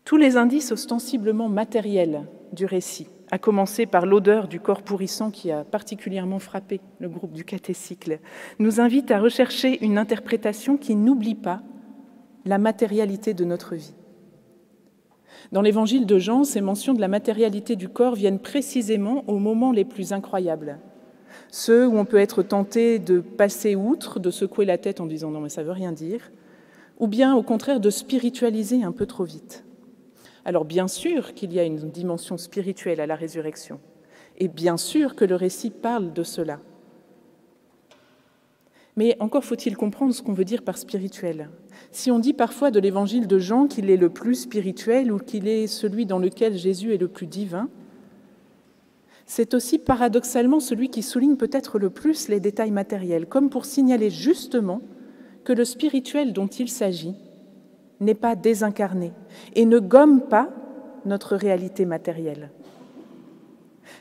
[SPEAKER 1] tous les indices ostensiblement matériels du récit, à commencer par l'odeur du corps pourrissant qui a particulièrement frappé le groupe du catécycle, nous invitent à rechercher une interprétation qui n'oublie pas la matérialité de notre vie. Dans l'évangile de Jean, ces mentions de la matérialité du corps viennent précisément aux moments les plus incroyables. Ceux où on peut être tenté de passer outre, de secouer la tête en disant non mais ça veut rien dire, ou bien au contraire de spiritualiser un peu trop vite. Alors bien sûr qu'il y a une dimension spirituelle à la résurrection, et bien sûr que le récit parle de cela. Mais encore faut-il comprendre ce qu'on veut dire par spirituel. Si on dit parfois de l'évangile de Jean qu'il est le plus spirituel ou qu'il est celui dans lequel Jésus est le plus divin, c'est aussi paradoxalement celui qui souligne peut-être le plus les détails matériels, comme pour signaler justement que le spirituel dont il s'agit n'est pas désincarné et ne gomme pas notre réalité matérielle.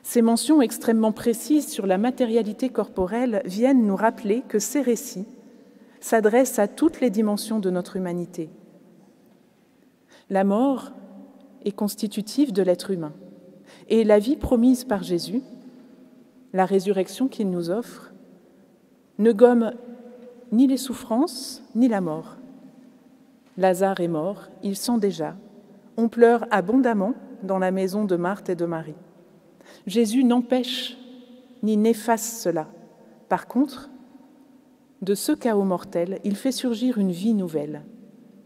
[SPEAKER 1] Ces mentions extrêmement précises sur la matérialité corporelle viennent nous rappeler que ces récits s'adressent à toutes les dimensions de notre humanité. La mort est constitutive de l'être humain et la vie promise par Jésus, la résurrection qu'il nous offre, ne gomme ni les souffrances ni la mort. Lazare est mort, il sent déjà. On pleure abondamment dans la maison de Marthe et de Marie. Jésus n'empêche ni n'efface cela. Par contre, de ce chaos mortel, il fait surgir une vie nouvelle,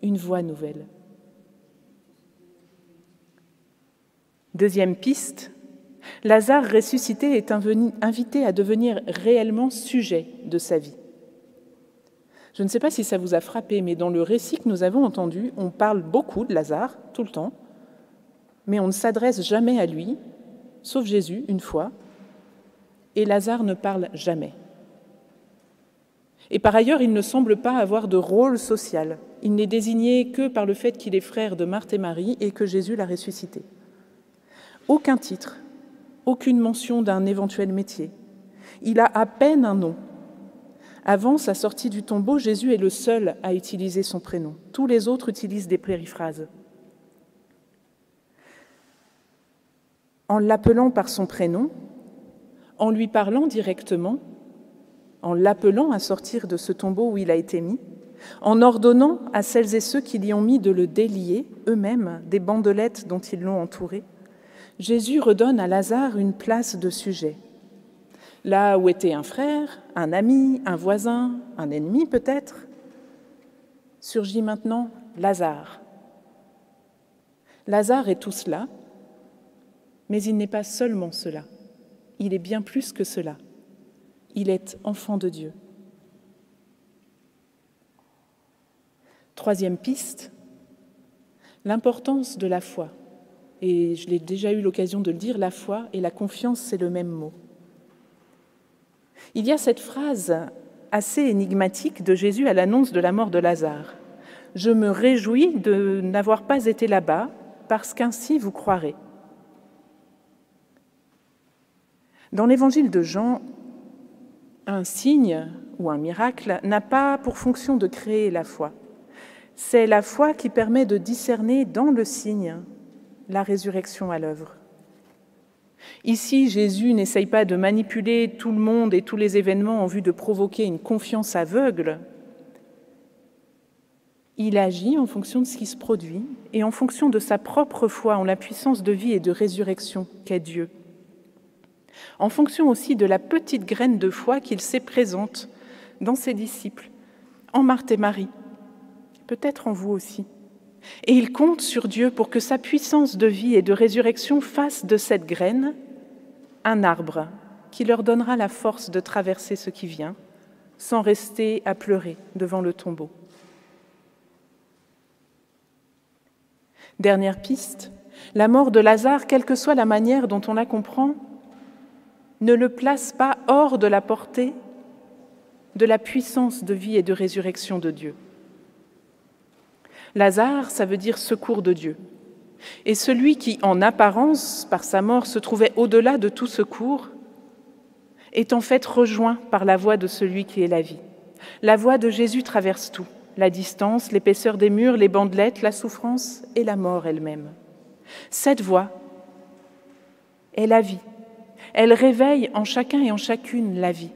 [SPEAKER 1] une voie nouvelle. Deuxième piste, Lazare ressuscité est invité à devenir réellement sujet de sa vie. Je ne sais pas si ça vous a frappé, mais dans le récit que nous avons entendu, on parle beaucoup de Lazare, tout le temps, mais on ne s'adresse jamais à lui, sauf Jésus, une fois, et Lazare ne parle jamais. Et par ailleurs, il ne semble pas avoir de rôle social. Il n'est désigné que par le fait qu'il est frère de Marthe et Marie et que Jésus l'a ressuscité. Aucun titre, aucune mention d'un éventuel métier. Il a à peine un nom, avant sa sortie du tombeau, Jésus est le seul à utiliser son prénom. Tous les autres utilisent des périphrases. En l'appelant par son prénom, en lui parlant directement, en l'appelant à sortir de ce tombeau où il a été mis, en ordonnant à celles et ceux qui l'y ont mis de le délier eux-mêmes des bandelettes dont ils l'ont entouré, Jésus redonne à Lazare une place de sujet. Là où était un frère, un ami, un voisin, un ennemi peut-être, surgit maintenant Lazare. Lazare est tout cela, mais il n'est pas seulement cela, il est bien plus que cela. Il est enfant de Dieu. Troisième piste, l'importance de la foi. Et je l'ai déjà eu l'occasion de le dire, la foi et la confiance, c'est le même mot. Il y a cette phrase assez énigmatique de Jésus à l'annonce de la mort de Lazare. Je me réjouis de n'avoir pas été là-bas, parce qu'ainsi vous croirez. Dans l'évangile de Jean, un signe ou un miracle n'a pas pour fonction de créer la foi. C'est la foi qui permet de discerner dans le signe la résurrection à l'œuvre. Ici, Jésus n'essaye pas de manipuler tout le monde et tous les événements en vue de provoquer une confiance aveugle. Il agit en fonction de ce qui se produit et en fonction de sa propre foi en la puissance de vie et de résurrection qu'est Dieu. En fonction aussi de la petite graine de foi qu'il s'est présente dans ses disciples, en Marthe et Marie, peut-être en vous aussi. Et il compte sur Dieu pour que sa puissance de vie et de résurrection fasse de cette graine un arbre qui leur donnera la force de traverser ce qui vient, sans rester à pleurer devant le tombeau. Dernière piste, la mort de Lazare, quelle que soit la manière dont on la comprend, ne le place pas hors de la portée de la puissance de vie et de résurrection de Dieu. Lazare, ça veut dire secours de Dieu. Et celui qui, en apparence, par sa mort, se trouvait au-delà de tout secours, est en fait rejoint par la voix de celui qui est la vie. La voix de Jésus traverse tout, la distance, l'épaisseur des murs, les bandelettes, la souffrance et la mort elle-même. Cette voix est la vie. Elle réveille en chacun et en chacune la vie.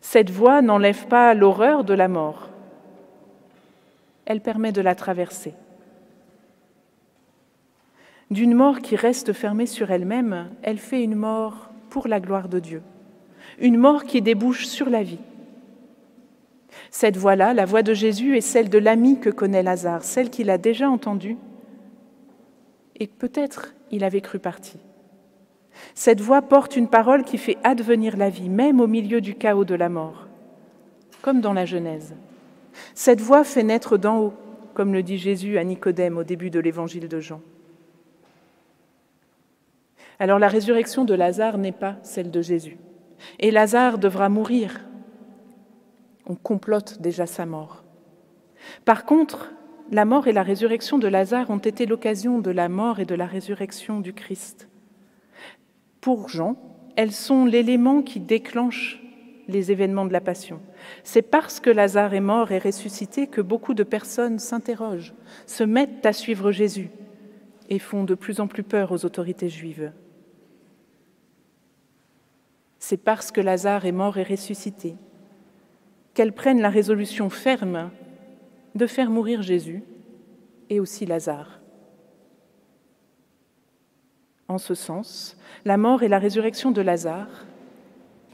[SPEAKER 1] Cette voix n'enlève pas l'horreur de la mort, elle permet de la traverser. D'une mort qui reste fermée sur elle-même, elle fait une mort pour la gloire de Dieu, une mort qui débouche sur la vie. Cette voix-là, la voix de Jésus, est celle de l'ami que connaît Lazare, celle qu'il a déjà entendue, et peut-être il avait cru partie. Cette voix porte une parole qui fait advenir la vie, même au milieu du chaos de la mort, comme dans la Genèse. Cette voix fait naître d'en haut, comme le dit Jésus à Nicodème au début de l'évangile de Jean. Alors la résurrection de Lazare n'est pas celle de Jésus. Et Lazare devra mourir. On complote déjà sa mort. Par contre, la mort et la résurrection de Lazare ont été l'occasion de la mort et de la résurrection du Christ. Pour Jean, elles sont l'élément qui déclenche les événements de la Passion. C'est parce que Lazare est mort et ressuscité que beaucoup de personnes s'interrogent, se mettent à suivre Jésus et font de plus en plus peur aux autorités juives. C'est parce que Lazare est mort et ressuscité qu'elles prennent la résolution ferme de faire mourir Jésus et aussi Lazare. En ce sens, la mort et la résurrection de Lazare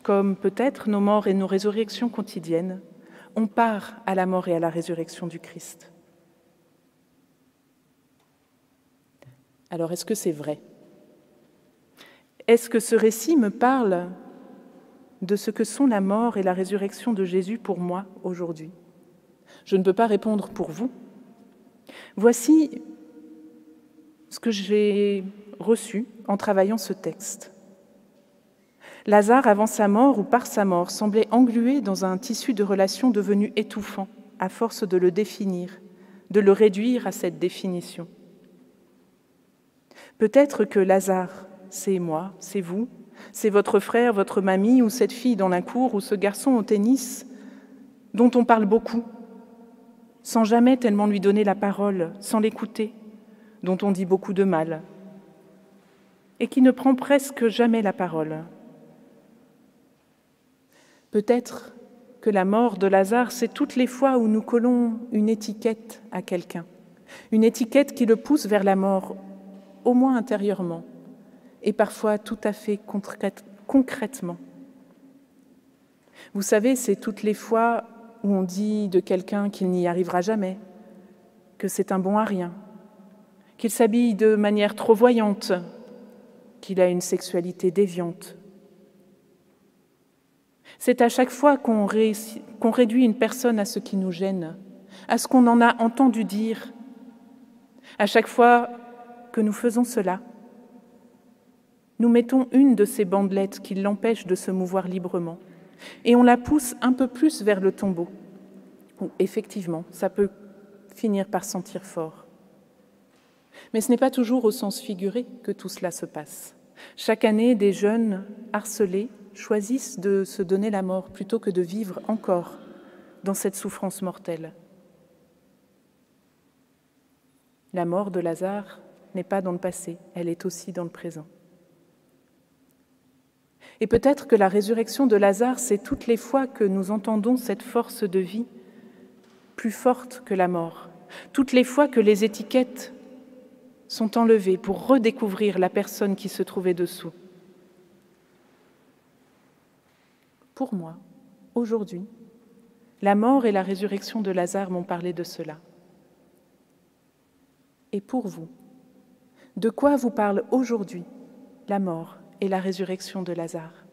[SPEAKER 1] comme peut-être nos morts et nos résurrections quotidiennes, on part à la mort et à la résurrection du Christ. Alors est-ce que c'est vrai? Est-ce que ce récit me parle de ce que sont la mort et la résurrection de Jésus pour moi aujourd'hui? Je ne peux pas répondre pour vous. Voici ce que j'ai reçu en travaillant ce texte. Lazare, avant sa mort ou par sa mort, semblait englué dans un tissu de relations devenu étouffant à force de le définir, de le réduire à cette définition. Peut-être que Lazare, c'est moi, c'est vous, c'est votre frère, votre mamie, ou cette fille dans la cour, ou ce garçon au tennis, dont on parle beaucoup, sans jamais tellement lui donner la parole, sans l'écouter, dont on dit beaucoup de mal, et qui ne prend presque jamais la parole. Peut-être que la mort de Lazare, c'est toutes les fois où nous collons une étiquette à quelqu'un, une étiquette qui le pousse vers la mort, au moins intérieurement, et parfois tout à fait concrètement. Vous savez, c'est toutes les fois où on dit de quelqu'un qu'il n'y arrivera jamais, que c'est un bon à rien, qu'il s'habille de manière trop voyante, qu'il a une sexualité déviante. C'est à chaque fois qu'on réduit une personne à ce qui nous gêne, à ce qu'on en a entendu dire, à chaque fois que nous faisons cela, nous mettons une de ces bandelettes qui l'empêchent de se mouvoir librement et on la pousse un peu plus vers le tombeau, où effectivement, ça peut finir par sentir fort. Mais ce n'est pas toujours au sens figuré que tout cela se passe. Chaque année, des jeunes harcelés choisissent de se donner la mort plutôt que de vivre encore dans cette souffrance mortelle. La mort de Lazare n'est pas dans le passé, elle est aussi dans le présent. Et peut-être que la résurrection de Lazare, c'est toutes les fois que nous entendons cette force de vie plus forte que la mort, toutes les fois que les étiquettes sont enlevées pour redécouvrir la personne qui se trouvait dessous. Pour moi, aujourd'hui, la mort et la résurrection de Lazare m'ont parlé de cela. Et pour vous, de quoi vous parle aujourd'hui la mort et la résurrection de Lazare?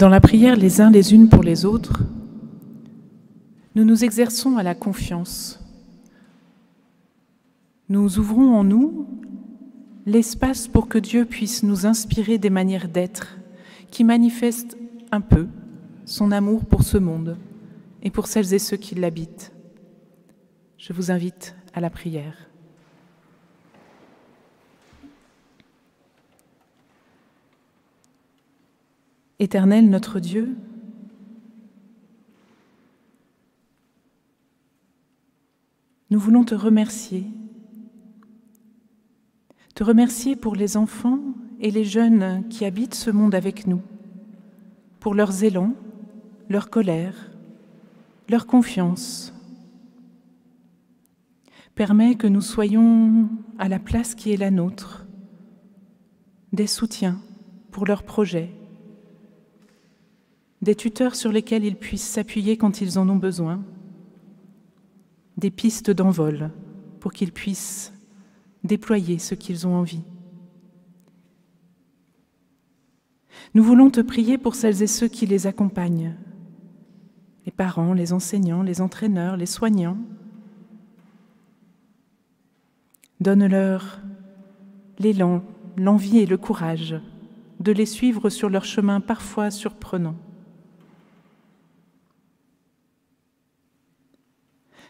[SPEAKER 1] Dans la prière les uns les unes pour les autres, nous nous exerçons à la confiance. Nous ouvrons en nous l'espace pour que Dieu puisse nous inspirer des manières d'être qui manifestent un peu son amour pour ce monde et pour celles et ceux qui l'habitent. Je vous invite à la prière. Éternel notre Dieu, nous voulons te remercier. Te remercier pour les enfants et les jeunes qui habitent ce monde avec nous, pour leurs élans, leur colère, leur confiance. Permets que nous soyons à la place qui est la nôtre, des soutiens pour leurs projets, des tuteurs sur lesquels ils puissent s'appuyer quand ils en ont besoin, des pistes d'envol pour qu'ils puissent déployer ce qu'ils ont envie. Nous voulons te prier pour celles et ceux qui les accompagnent, les parents, les enseignants, les entraîneurs, les soignants. Donne-leur l'élan, l'envie et le courage de les suivre sur leur chemin parfois surprenant.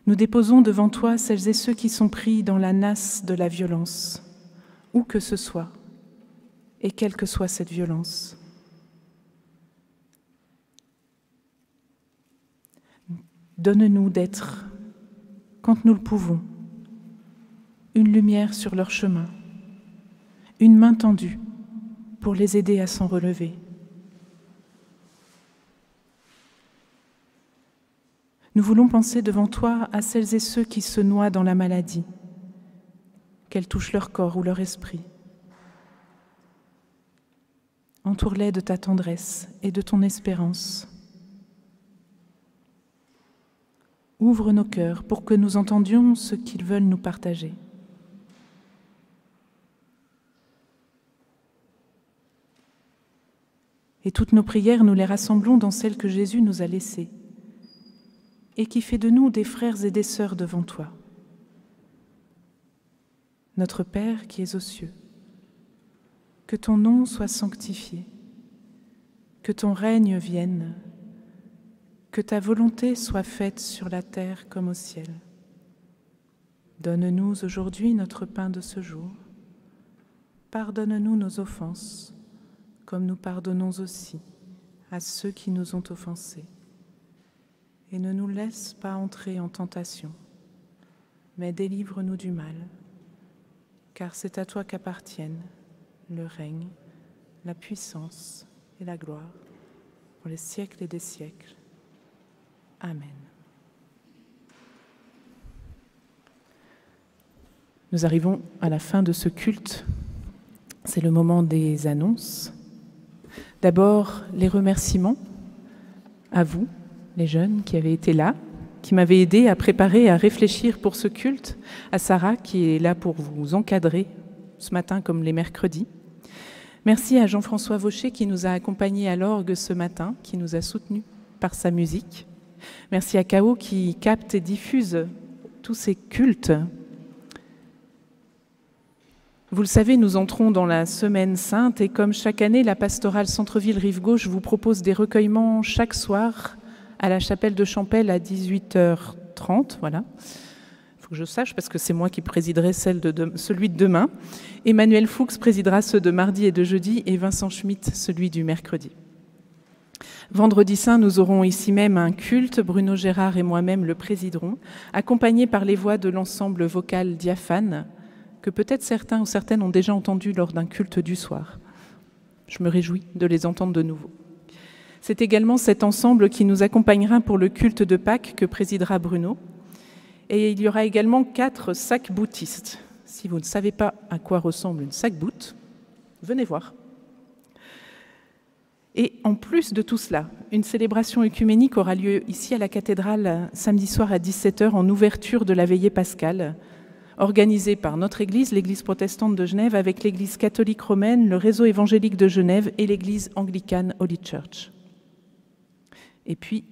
[SPEAKER 1] Nous déposons devant toi celles et ceux qui sont pris dans la nasse de la violence, où que ce soit, et quelle que soit cette violence. Donne-nous d'être, quand nous le pouvons, une lumière sur leur chemin, une main tendue pour les aider à s'en relever. Nous voulons penser devant toi à celles et ceux qui se noient dans la maladie, qu'elle touche leur corps ou leur esprit. Entoure-les de ta tendresse et de ton espérance. Ouvre nos cœurs pour que nous entendions ce qu'ils veulent nous partager. Et toutes nos prières, nous les rassemblons dans celles que Jésus nous a laissées et qui fait de nous des frères et des sœurs devant toi. Notre Père qui es aux cieux, que ton nom soit sanctifié, que ton règne vienne, que ta volonté soit faite sur la terre comme au ciel. Donne-nous aujourd'hui notre pain de ce jour. Pardonne-nous nos offenses, comme nous pardonnons aussi à ceux qui nous ont offensés et ne nous laisse pas entrer en tentation, mais délivre-nous du mal, car c'est à toi qu'appartiennent le règne, la puissance et la gloire pour les siècles et des siècles. Amen. Nous arrivons à la fin de ce culte. C'est le moment des annonces. D'abord, les remerciements à vous les jeunes qui avaient été là, qui m'avaient aidé à préparer, à réfléchir pour ce culte, à Sarah qui est là pour vous encadrer ce matin comme les mercredis. Merci à Jean-François Vaucher qui nous a accompagnés à l'orgue ce matin, qui nous a soutenus par sa musique. Merci à Kao qui capte et diffuse tous ces cultes. Vous le savez, nous entrons dans la semaine sainte et comme chaque année, la pastorale Centre-Ville Rive Gauche vous propose des recueillements chaque soir à la chapelle de Champel à 18h30. Voilà. Il faut que je sache parce que c'est moi qui présiderai celui de demain. Emmanuel Fuchs présidera ceux de mardi et de jeudi et Vincent Schmitt celui du mercredi. Vendredi saint, nous aurons ici même un culte. Bruno Gérard et moi-même le présiderons, accompagnés par les voix de l'ensemble vocal diaphane, que peut-être certains ou certaines ont déjà entendu lors d'un culte du soir. Je me réjouis de les entendre de nouveau. C'est également cet ensemble qui nous accompagnera pour le culte de Pâques que présidera Bruno. Et il y aura également quatre sacs boutistes. Si vous ne savez pas à quoi ressemble une sac boot, venez voir. Et en plus de tout cela, une célébration œcuménique aura lieu ici à la cathédrale samedi soir à 17h en ouverture de la veillée pascale, organisée par notre Église, l'Église protestante de Genève, avec l'Église catholique romaine, le réseau évangélique de Genève et l'Église anglicane Holy Church. Et puis,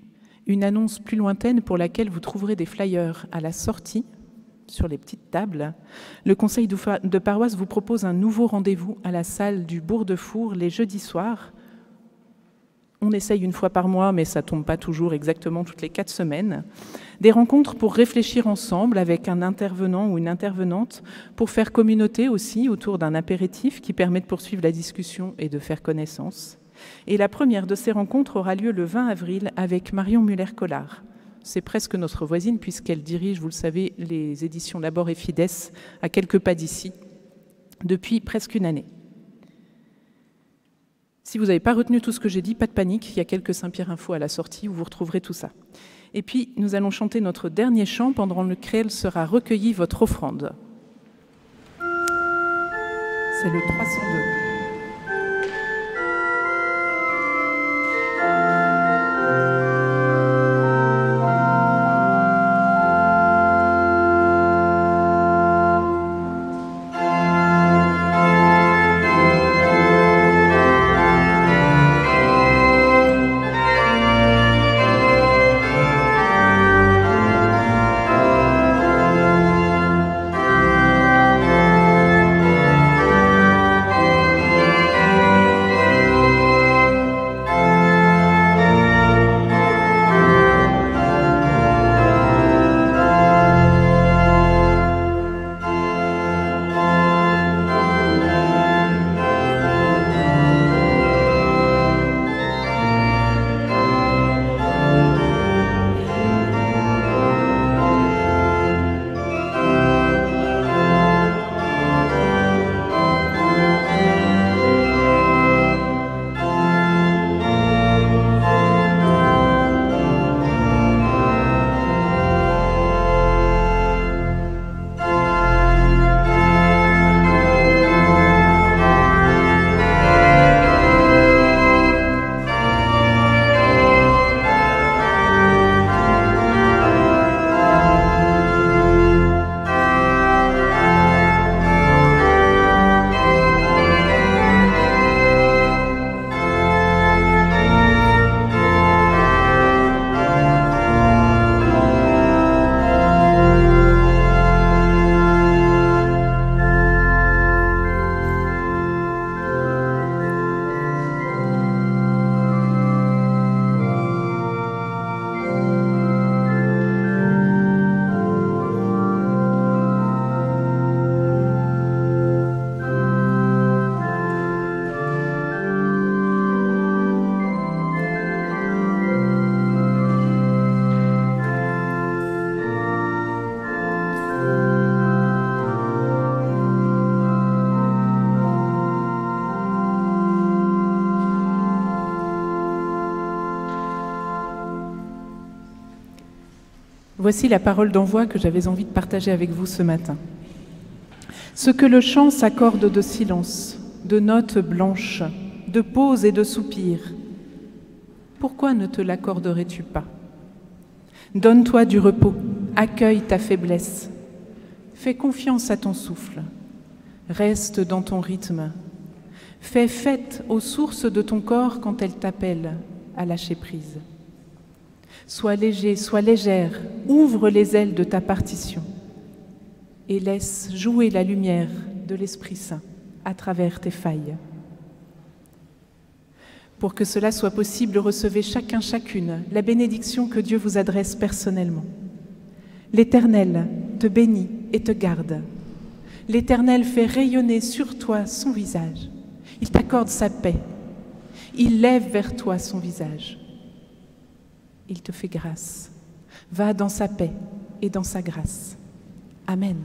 [SPEAKER 1] une annonce plus lointaine pour laquelle vous trouverez des flyers à la sortie sur les petites tables. Le conseil de paroisse vous propose un nouveau rendez-vous à la salle du Bourg de Four les jeudis soirs. On essaye une fois par mois, mais ça tombe pas toujours exactement toutes les quatre semaines. Des rencontres pour réfléchir ensemble avec un intervenant ou une intervenante, pour faire communauté aussi autour d'un apéritif qui permet de poursuivre la discussion et de faire connaissance. Et la première de ces rencontres aura lieu le 20 avril avec Marion Muller-Collard. C'est presque notre voisine puisqu'elle dirige, vous le savez, les éditions Labor et Fides à quelques pas d'ici depuis presque une année. Si vous n'avez pas retenu tout ce que j'ai dit, pas de panique, il y a quelques Saint-Pierre Info à la sortie où vous retrouverez tout ça. Et puis, nous allons chanter notre dernier chant pendant lequel sera recueillie votre offrande. C'est le 302. Voici la parole d'envoi que j'avais envie de partager avec vous ce matin. Ce que le chant s'accorde de silence, de notes blanches, de pauses et de soupirs, pourquoi ne te l'accorderais-tu pas? Donne-toi du repos, accueille ta faiblesse, fais confiance à ton souffle, reste dans ton rythme, fais fête aux sources de ton corps quand elles t'appellent à lâcher prise. Sois léger, sois légère, ouvre les ailes de ta partition et laisse jouer la lumière de l'Esprit Saint à travers tes failles. Pour que cela soit possible, recevez chacun, chacune la bénédiction que Dieu vous adresse personnellement. L'Éternel te bénit et te garde. L'Éternel fait rayonner sur toi son visage. Il t'accorde sa paix. Il lève vers toi son visage il te fait grâce. Va dans sa paix et dans sa grâce. Amen.